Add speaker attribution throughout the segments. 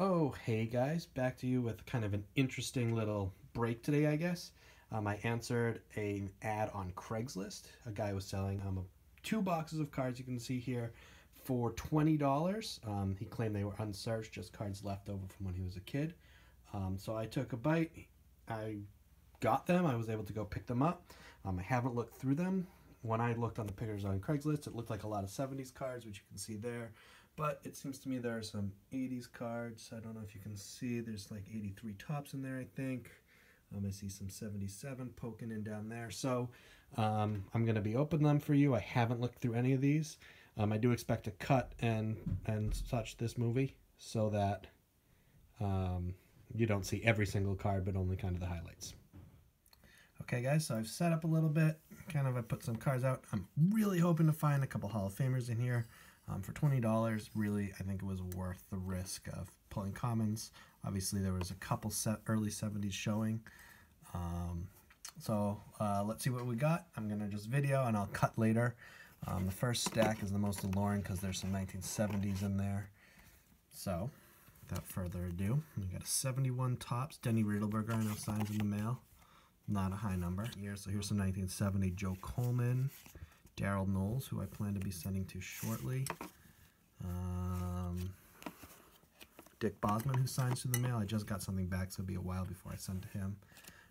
Speaker 1: Oh, hey guys, back to you with kind of an interesting little break today, I guess. Um, I answered an ad on Craigslist. A guy was selling um, two boxes of cards you can see here for $20. Um, he claimed they were unsearched, just cards left over from when he was a kid. Um, so I took a bite. I got them. I was able to go pick them up. Um, I haven't looked through them. When I looked on the pictures on Craigslist, it looked like a lot of 70s cards, which you can see there. But it seems to me there are some 80s cards. I don't know if you can see. There's like 83 Topps in there, I think. Um, I see some 77 poking in down there. So um, I'm going to be opening them for you. I haven't looked through any of these. Um, I do expect to cut and and such this movie so that um, you don't see every single card, but only kind of the highlights. Okay, guys, so I've set up a little bit. Kind of I put some cards out. I'm really hoping to find a couple Hall of Famers in here. Um, for $20, really, I think it was worth the risk of pulling commons. Obviously, there was a couple set early 70s showing. Um, so uh, let's see what we got. I'm going to just video and I'll cut later. Um, the first stack is the most alluring because there's some 1970s in there. So, without further ado, we got a 71 Topps Denny Riddleberger, know signs in the mail. Not a high number. Here, so here's some 1970 Joe Coleman. Darold Knowles, who I plan to be sending to shortly. Um, Dick Bosman, who signs through the mail. I just got something back, so it'll be a while before I send to him.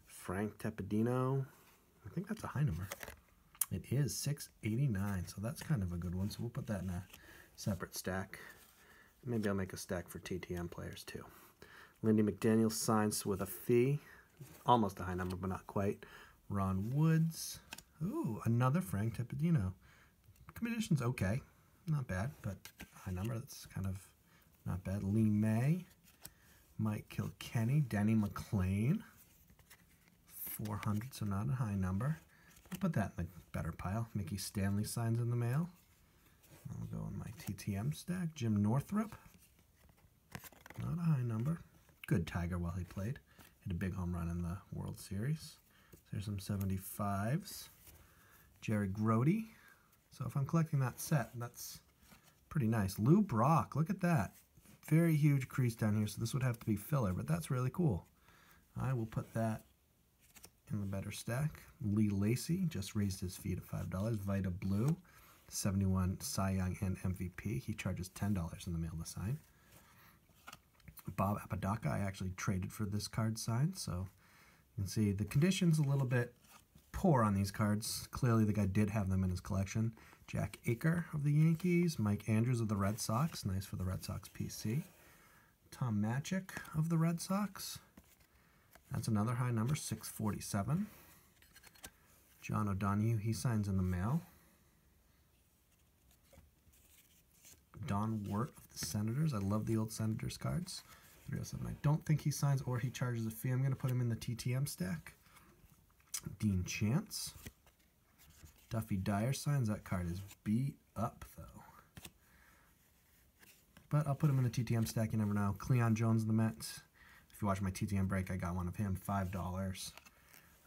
Speaker 1: Frank Tepedino. I think that's a high number. It is 689, so that's kind of a good one. So we'll put that in a separate stack. Maybe I'll make a stack for TTM players too. Lindy McDaniel signs with a fee. Almost a high number, but not quite. Ron Woods. Ooh, another Frank Tepedino. Condition's okay. Not bad, but high number. That's kind of not bad. Lee May. Mike Kilkenny. Denny McLain. 400, so not a high number. I'll put that in the better pile. Mickey Stanley signs in the mail. I'll go in my TTM stack. Jim Northrup. Not a high number. Good Tiger while he played. Hit a big home run in the World Series. So there's some 75s. Jerry Grote. So if I'm collecting that set, that's pretty nice. Lou Brock, look at that. Very huge crease down here, so this would have to be filler, but that's really cool. I will put that in the better stack. Lee Lacy just raised his fee to $5. Vida Blue, 71 Cy Young and MVP. He charges $10 in the mail to sign. Bob Apodaca, I actually traded for this card sign, so you can see the condition's a little bit poor on these cards. Clearly the guy did have them in his collection. Jack Aker of the Yankees, Mike Andrews of the Red Sox, nice for the Red Sox PC. Tom Matchick of the Red Sox, that's another high number, 647. John O'Donoghue, he signs in the mail. Don Wert of the Senators. I love the old Senators cards. 307. I don't think he signs or he charges a fee. I'm going to put him in the TTM stack. Dean Chance. Duffy Dyer signs. That card is beat up, though. But I'll put him in the TTM stack. You never know. Cleon Jones, in the Mets. If you watch my TTM break, I got one of him, $5.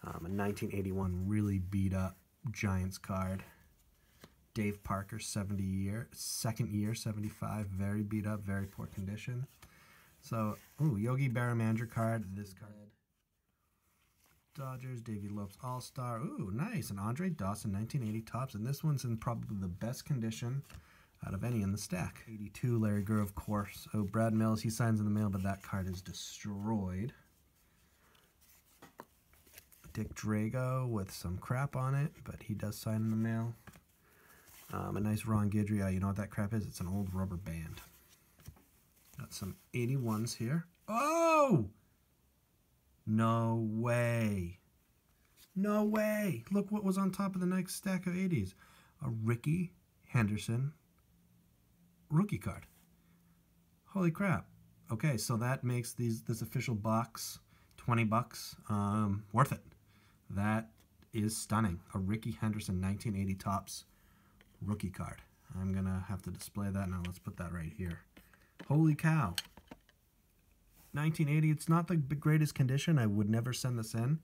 Speaker 1: Um, a 1981 really beat up Giants card. Dave Parker, 70 year, second year, 75, very beat up, very poor condition. So, ooh, Yogi Berra manager card, this card. Dodgers, Davey Lopes All-Star. Ooh, nice. And Andre Dawson, 1980 Topps. And this one's in probably the best condition out of any in the stack. 82, Larry Gura, of course. Oh, Brad Mills, he signs in the mail, but that card is destroyed. Dick Drago with some crap on it, but he does sign in the mail. Um, a nice Ron Guidry. You know what that crap is? It's an old rubber band. Got some 81s here. Oh! No way. No way. Look what was on top of the next stack of 80s. A Rickey Henderson rookie card. Holy crap. Okay, so that makes these this official box 20 bucks um, worth it. That is stunning. A Rickey Henderson 1980 Topps rookie card. I'm going to have to display that now. Let's put that right here. Holy cow. 1980, it's not the greatest condition. I would never send this in.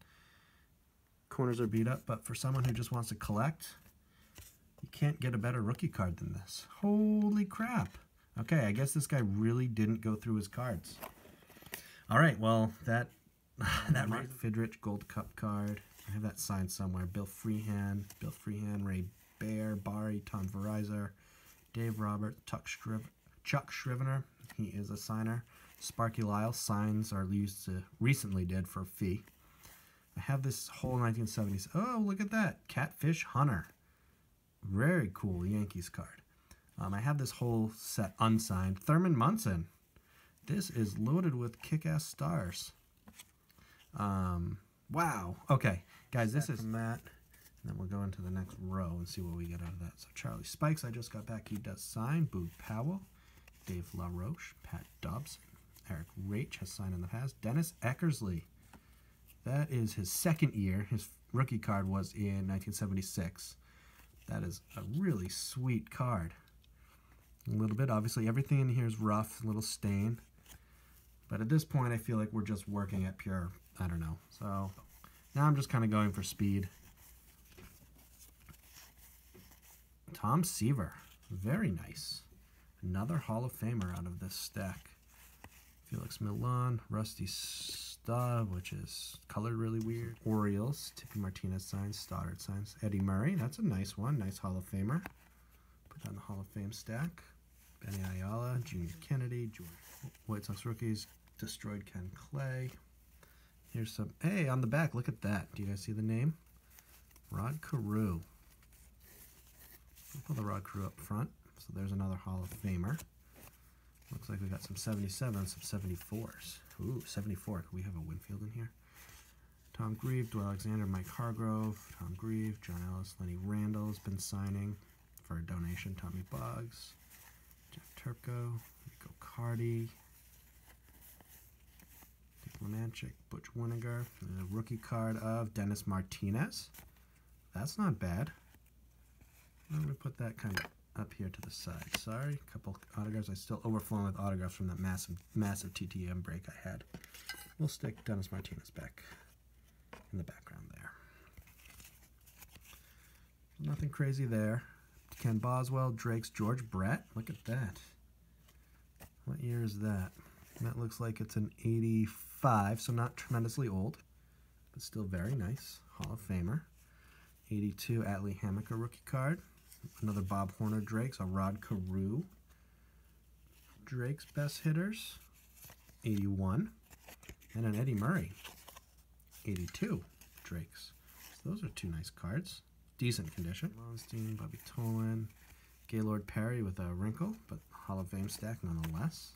Speaker 1: Corners are beat up, but for someone who just wants to collect, you can't get a better rookie card than this. Holy crap. Okay, I guess this guy really didn't go through his cards. All right, well, that that Mark Fidrych Gold Cup card. I have that signed somewhere. Bill Freehan, Bill Freehan, Ray Bear, Barry, Tom Veryzer, Dave Robert, Chuck, Shriv Chuck Scrivener. He is a signer. Sparky Lyle signs are used to recently did for a fee. I have this whole 1970s. Oh, look at that. Catfish Hunter. Very cool Yankees card. Um, I have this whole set unsigned. Thurman Munson. This is loaded with kick-ass stars. Um, wow. Okay, guys, this is Matt. And then we'll go into the next row and see what we get out of that. So Charlie Spikes, I just got back. He does sign. Boog Powell, Dave LaRoche, Pat Dobson, Eric Rach has signed in the past. Dennis Eckersley. That is his second year. His rookie card was in 1976. That is a really sweet card. A little bit, obviously, everything in here is rough, a little stain. But at this point, I feel like we're just working at pure, I don't know. So now I'm just kind of going for speed. Tom Seaver, very nice. Another Hall of Famer out of this stack. Felix Millan, Rusty Staub, which is colored really weird. Orioles, Tippy Martinez signs, Stoddard signs. Eddie Murray, that's a nice one, nice Hall of Famer. Put that in the Hall of Fame stack. Benny Ayala, Junior Kennedy, George White Sox rookies, destroyed Ken Clay. Here's some, hey, on the back, look at that. Do you guys see the name? Rod Carew. I'll put the Rod Carew up front. So there's another Hall of Famer. Looks like we got some 77s, some 74s. Ooh, 74. Could we have a Winfield in here? Tom Grieve, Dwayne Alexander, Mike Hargrove, Tom Grieve, John Ellis, Lenny Randle has been signing for a donation. Tommy Boggs, Jeff Turco, Rico Carty, Dick Lemanchik, Butch Winiger, a rookie card of Dennis Martinez. That's not bad. I'm going to put that kind of up here to the side. Sorry, a couple autographs. I still overflowing with autographs from that massive, massive TTM break I had. We'll stick Dennis Martinez back in the background there. Nothing crazy there. Ken Boswell, Drake's George Brett. Look at that. What year is that? That looks like it's an 85, so not tremendously old, but still very nice. Hall of Famer. 82 Atlee Hammaker rookie card. Another Bob Horner Drake's, a Rod Carew. Drake's best hitters, 81. And an Eddie Murray, 82 Drake's. So those are two nice cards. Decent condition. Lonstein, Bobby Tolan, Gaylord Perry with a wrinkle, but Hall of Fame stack nonetheless.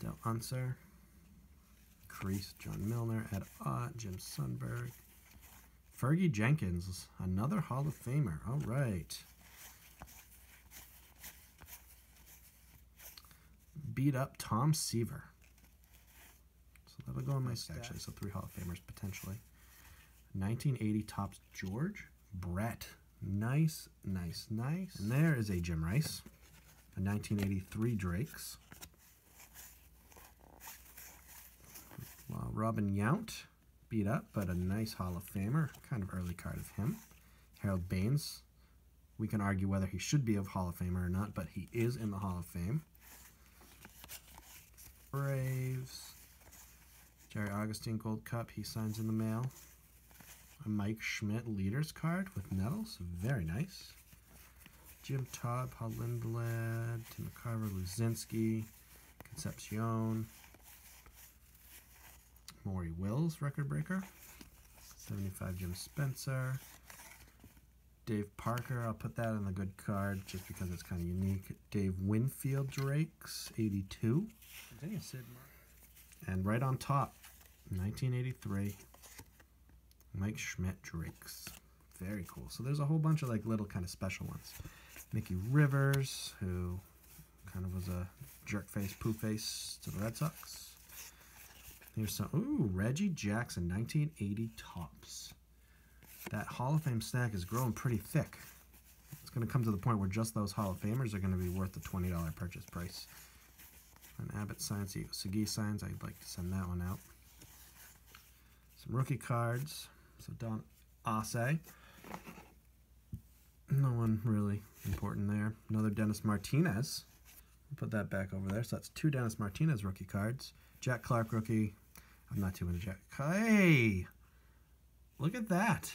Speaker 1: Del Unser, Crease, John Milner, Ed Ott, Jim Sundberg, Fergie Jenkins, another Hall of Famer. All right. Beat up Tom Seaver. So that'll go in my stack. Actually, so three Hall of Famers potentially. 1980 Topps George Brett. Nice, nice, nice. And there is a Jim Rice. A 1983 Drake's. Well, Robin Yount beat up, but a nice Hall of Famer. Kind of early card of him. Harold Baines. We can argue whether he should be of Hall of Famer or not, but he is in the Hall of Fame. Braves. Jerry Augustine Gold Cup. He signs in the mail. A Mike Schmidt Leaders card with Nettles. Very nice. Jim Todd, Paul Lindblad, Tim McCarver, Luzinski, Concepcion. Maury Wills, record breaker. 75 Jim Spencer. Dave Parker, I'll put that in the good card just because it's kind of unique. Dave Winfield Drakes, 82. And right on top, 1983, Mike Schmidt Drakes. Very cool. So there's a whole bunch of like little kind of special ones. Mickey Rivers, who kind of was a jerk face, poo face to the Red Sox. Here's some, ooh, Reggie Jackson, 1980 Topps. That Hall of Fame stack is growing pretty thick. It's going to come to the point where just those Hall of Famers are going to be worth the $20 purchase price. An Abbott signs, Segui signs, I'd like to send that one out. Some rookie cards. So Don Asse. No one really important there. Another Dennis Martinez. Put that back over there. So that's two Dennis Martinez rookie cards. Jack Clark rookie. I'm not too into Jack. Hey! Look at that.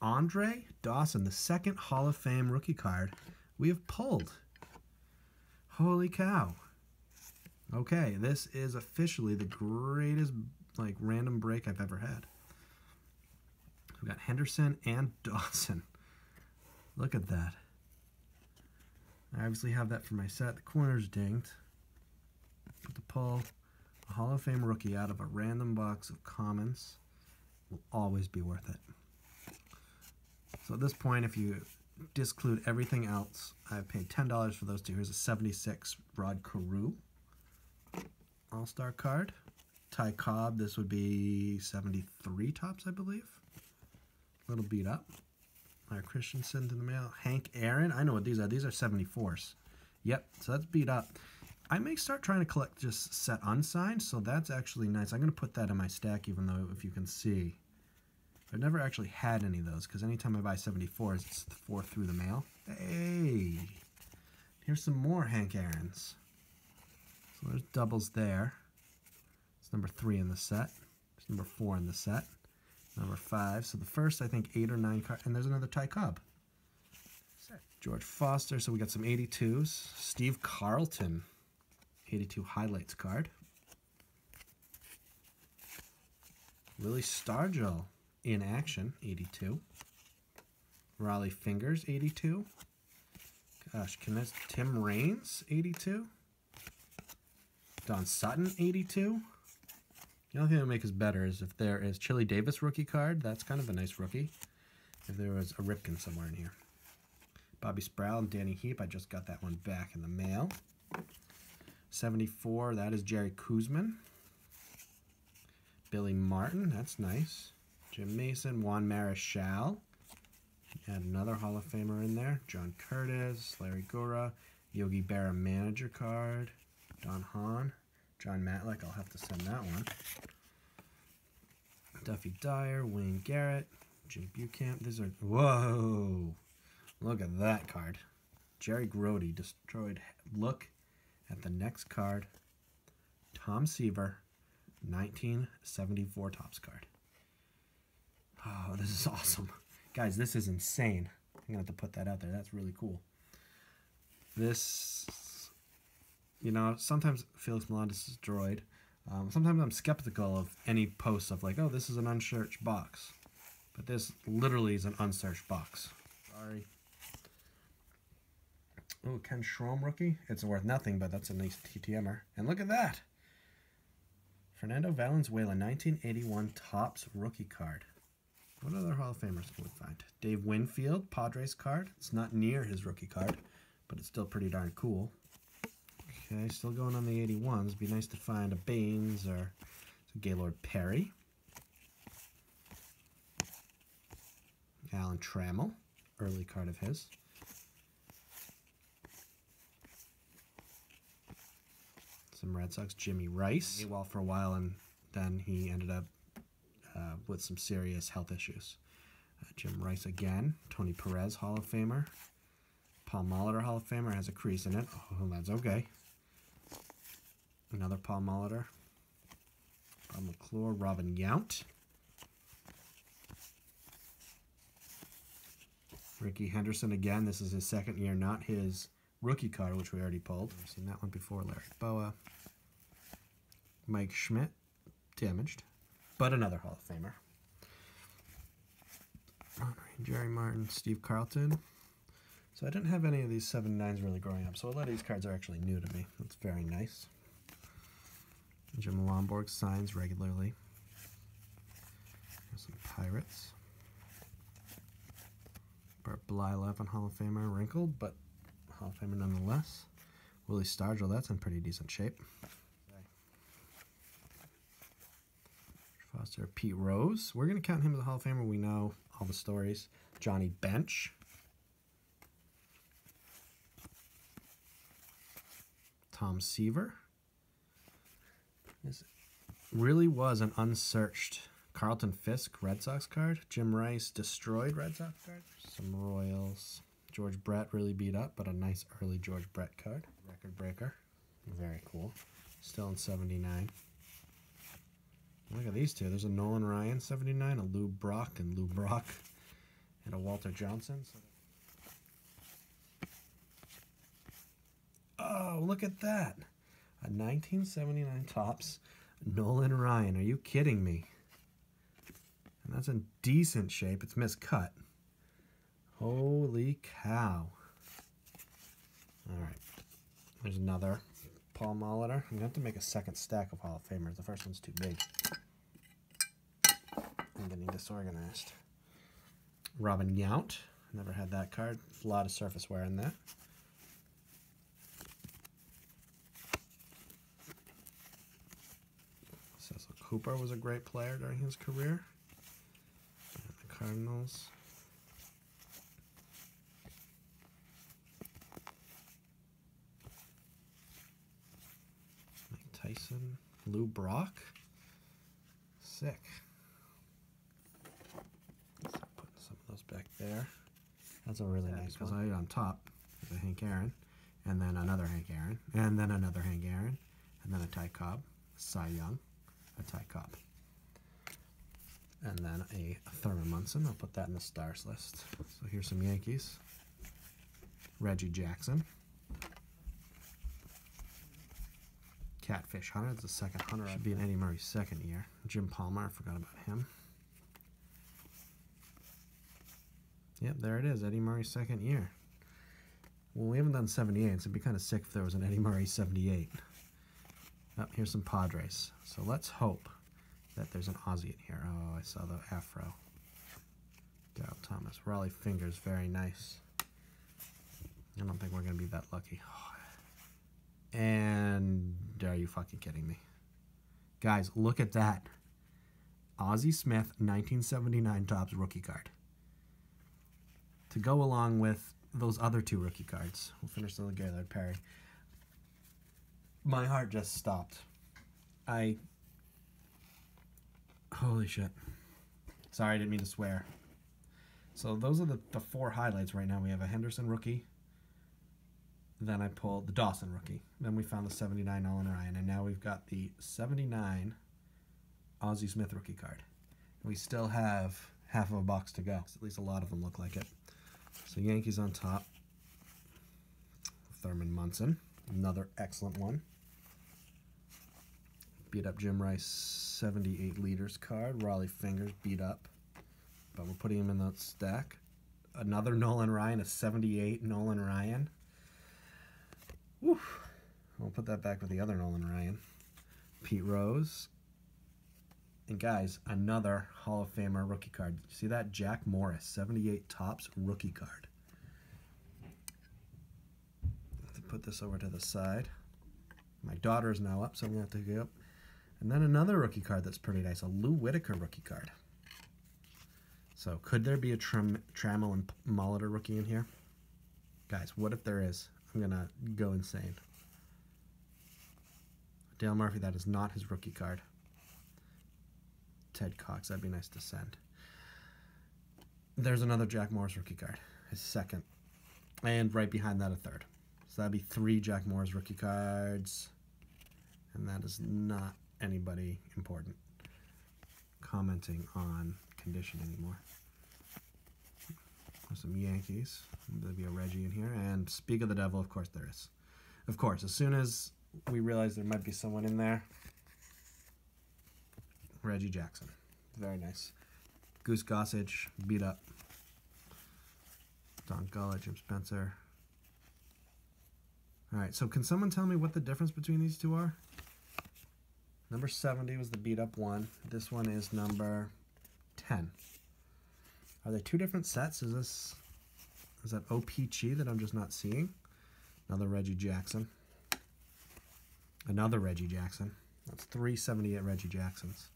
Speaker 1: Andre Dawson, the second Hall of Fame rookie card we have pulled. Holy cow. Okay, this is officially the greatest like random break I've ever had. We've got Henderson and Dawson. Look at that. I obviously have that for my set. The corner's dinged. But to pull a Hall of Fame rookie out of a random box of commons will always be worth it. So at this point, if you disclude everything else, I've paid $10 for those two. Here's a 76 Rod Carew All-Star card. Ty Cobb, this would be 73 Topps, I believe. A little beat up. Our Christensen to the mail. Hank Aaron. I know what these are. These are 74s. Yep, so that's beat up. I may start trying to collect just set unsigned, so that's actually nice. I'm going to put that in my stack, even though if you can see, I've never actually had any of those, because anytime I buy 74s, it's four through the mail. Hey! Here's some more Hank Aaron's. So there's doubles there. It's number three in the set. It's number four in the set. Number five. So the first, I think, eight or nine cards. And there's another Ty Cobb. George Foster. So we got some 82s. Steve Carlton. 82 highlights card. Willie Stargell in action, 82. Rollie Fingers, 82. Gosh, can this Tim Raines, 82. Don Sutton, 82. The only thing that make us better is if there is Chili Davis rookie card. That's kind of a nice rookie. If there was a Ripken somewhere in here. Bobby Sproul and Danny Heep. I just got that one back in the mail. 74, that is Jerry Koosman. Billy Martin, that's nice. Jim Mason, Juan Marichal. Add another Hall of Famer in there. John Curtis, Larry Gura, Yogi Berra manager card. Don Hahn. Jon Matlack, I'll have to send that one. Duffy Dyer, Wayne Garrett, Jim Beauchamp. These are, whoa, look at that card. Jerry Grote destroyed. Look at the next card. Tom Seaver, 1974 Topps card. Oh, this is awesome. Guys, this is insane. I'm going to have to put that out there. That's really cool. This you know, sometimes Felix Melendez is destroyed. Um, sometimes I'm skeptical of any posts of like, oh, this is an unsearched box. But this literally is an unsearched box. Sorry. Oh, Ken Schrom rookie. It's worth nothing, but that's a nice TTMer. And look at that. Fernando Valenzuela, 1981 Topps rookie card. What other Hall of Famers can we find? Dave Winfield, Padres card. It's not near his rookie card, but it's still pretty darn cool. Okay, still going on the 81s. Be nice to find a Baines or Gaylord Perry. Alan Trammell, early card of his. Some Red Sox, Jimmy Rice. Well, for a while, and then he ended up uh, with some serious health issues. Uh, Jim Rice again. Tony Perez, Hall of Famer. Paul Molitor, Hall of Famer, has a crease in it. Oh, that's okay. Another Paul Molitor. Bob McClure, Robin Yount. Rickey Henderson again. This is his second year, not his rookie card, which we already pulled. We've seen that one before. Larry Bowa. Mike Schmidt, damaged, but another Hall of Famer. Jerry Martin, Steve Carlton. So I didn't have any of these 7 nines really growing up, so a lot of these cards are actually new to me. That's very nice. Jim Lonborg signs regularly. Some Pirates. Bert Blyleven, Hall of Famer, wrinkled, but Hall of Famer nonetheless. Willie Stargell, that's in pretty decent shape. Foster, Pete Rose. We're going to count him as a Hall of Famer. We know all the stories. Johnny Bench. Tom Seaver. This really was an unsearched Carlton Fisk Red Sox card. Jim Rice destroyed Red Sox card. Some Royals. George Brett really beat up, but a nice early George Brett card. Record breaker. Very cool. Still in 79. Look at these two. There's a Nolan Ryan 79, a Lou Brock and Lou Brock, and a Walter Johnson. Oh, look at that. A 1979 Topps Nolan Ryan. Are you kidding me? And that's in decent shape. It's miscut. Holy cow. All right. There's another Paul Molitor. I'm going to have to make a second stack of Hall of Famers. The first one's too big. Getting disorganized. Robin Yount. Never had that card. A lot of surface wear in there. Cecil Cooper was a great player during his career. And the Cardinals. Tyson. Lou Brock. Sick. Putting some of those back there. That's a really nice one. Because I on top is a Hank Aaron, and then another Hank Aaron, and then another Hank Aaron, and then a Ty Cobb, Cy Young, a Ty Cobb, and then a Thurman Munson. I'll put that in the stars list. So here's some Yankees. Reggie Jackson. Catfish Hunter. It's the second Hunter. Should be in Eddie Murray's second year. Jim Palmer. I forgot about him. Yep, there it is. Eddie Murray's second year. Well, we haven't done 78, so it'd be kind of sick if there was an Eddie Murray 78. Oh, here's some Padres. So let's hope that there's an Ozzie in here. Oh, I saw the Afro. Daryl Thomas. Rollie Fingers, very nice. I don't think we're going to be that lucky. And are you fucking kidding me? Guys, look at that. Ozzie Smith, 1979 Topps rookie card. To go along with those other two rookie cards. We'll finish the Gaylord Perry. My heart just stopped. I. Holy shit. Sorry, I didn't mean to swear. So those are the, the four highlights right now. We have a Henderson rookie. Then I pulled the Dawson rookie. Then we found the 79 Nolan Ryan. And now we've got the 79 Ozzie Smith rookie card. We still have half of a box to go. At least a lot of them look like it. So Yankees on top. Thurman Munson, another excellent one. Beat up Jim Rice 78 liters card. Rollie Fingers beat up, but we're putting him in the stack. Another Nolan Ryan, a 78 Nolan Ryan. Woo. I'll put that back with the other Nolan Ryan. Pete Rose. And guys, another Hall of Famer rookie card. See that? Jack Morris, 78 Topps rookie card. Put this over to the side. My daughter is now up, so I'm going to have to go up. And then another rookie card that's pretty nice, a Lou Whitaker rookie card. So could there be a Tram Trammell and Molitor rookie in here? Guys, what if there is? I'm going to go insane. Dale Murphy, that is not his rookie card. Ted Cox, that'd be nice to send. There's another Jack Morris rookie card, his second. And right behind that, a third. So that'd be three Jack Morris rookie cards. And that is not anybody important commenting on condition anymore. There's some Yankees. There'll be a Reggie in here. And Speak of the Devil, of course there is. Of course, as soon as we realize there might be someone in there, Reggie Jackson. Very nice. Goose Gossage, beat up. Don Gullett, Jim Spencer. All right, so can someone tell me what the difference between these two are? Number 70 was the beat up one. This one is number 10. Are they two different sets? Is this, is that OPG that I'm just not seeing? Another Reggie Jackson. Another Reggie Jackson. That's 378 Reggie Jacksons.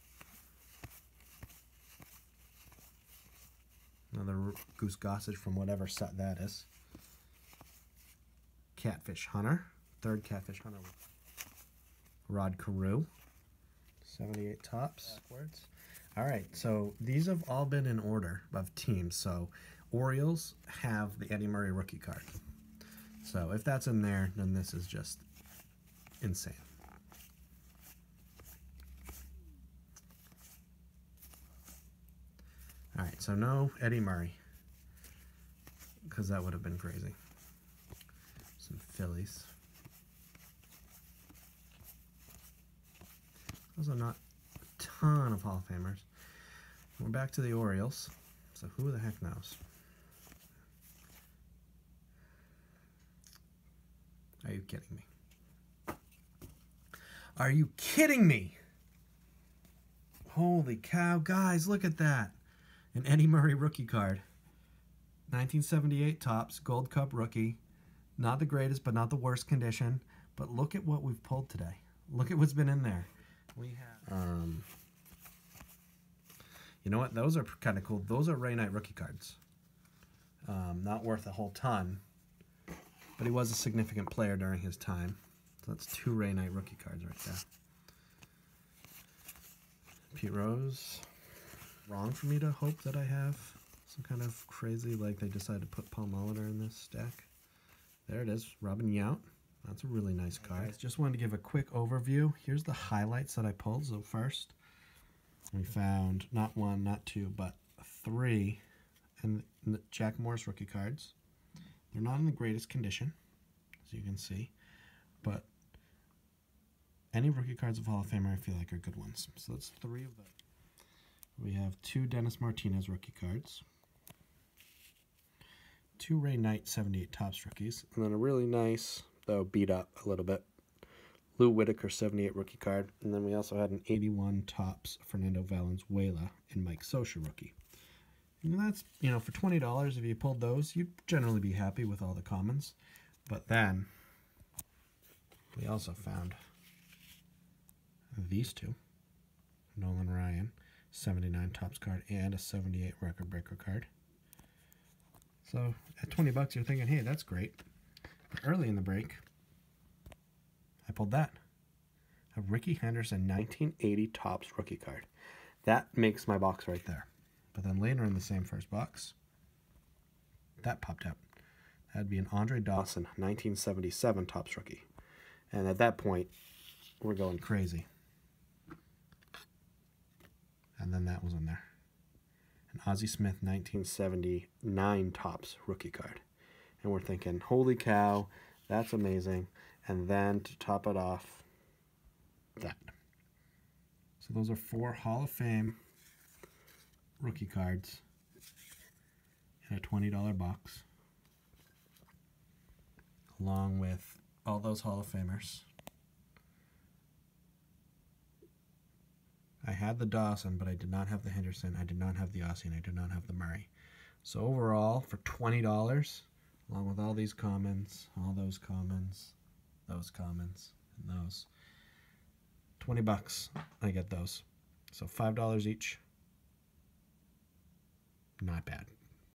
Speaker 1: Another Goose Gossage from whatever set that is. Catfish Hunter. Third Catfish Hunter. Rod Carew. 78 Topps. Backwards. All right, so these have all been in order of teams. So Orioles have the Eddie Murray rookie card. So if that's in there, then this is just insane. All right, so no Eddie Murray, because that would have been crazy. Some Phillies. Are not a ton of Hall of Famers. We're back to the Orioles. So who the heck knows? Are you kidding me? Are you kidding me? Holy cow, guys, look at that. An Eddie Murray rookie card. 1978 Topps, Gold Cup rookie. Not the greatest, but not the worst condition. But look at what we've pulled today. Look at what's been in there. We have. Um, you know what? Those are kind of cool. Those are Ray Knight rookie cards. Um, not worth a whole ton, but he was a significant player during his time. So that's two Ray Knight rookie cards right there. Pete Rose. Wrong for me to hope that I have some kind of crazy, like they decided to put Paul Molitor in this stack. There it is, Robin Yount. That's a really nice card. Guys, just wanted to give a quick overview. Here's the highlights that I pulled. So first, we found not one, not two, but three and Jack Morris rookie cards. They're not in the greatest condition, as you can see, but any rookie cards of Hall of Famer I feel like are good ones. So that's three of them. We have two Dennis Martinez rookie cards, two Ray Knight 78 Topps rookies, and then a really nice, though beat up a little bit, Lou Whitaker 78 rookie card, and then we also had an 81 Topps Fernando Valenzuela and Mike Scioscia rookie. And that's, you know, for $20, if you pulled those, you'd generally be happy with all the commons. But then, we also found these two. Nolan Ryan, 79 Topps card, and a 78 record breaker card. So at 20 bucks, you're thinking, hey, that's great. But early in the break, I pulled that. A Rickey Henderson 1980 Topps rookie card. That makes my box right there. But then later in the same first box, that popped out. That'd be an Andre Dawson 1977 Topps rookie. And at that point, we're going crazy. And then that was in there. An Ozzie Smith 1979 Topps rookie card. And we're thinking, holy cow, that's amazing. And then to top it off, that. So those are four Hall of Fame rookie cards in a $20 box, along with all those Hall of Famers. I had the Dawson, but I did not have the Henderson. I did not have the Ozzie, and I did not have the Murray. So overall, for $20, along with all these commons, all those commons, those commons, and those, 20 bucks, I get those. So $5 each. Not bad.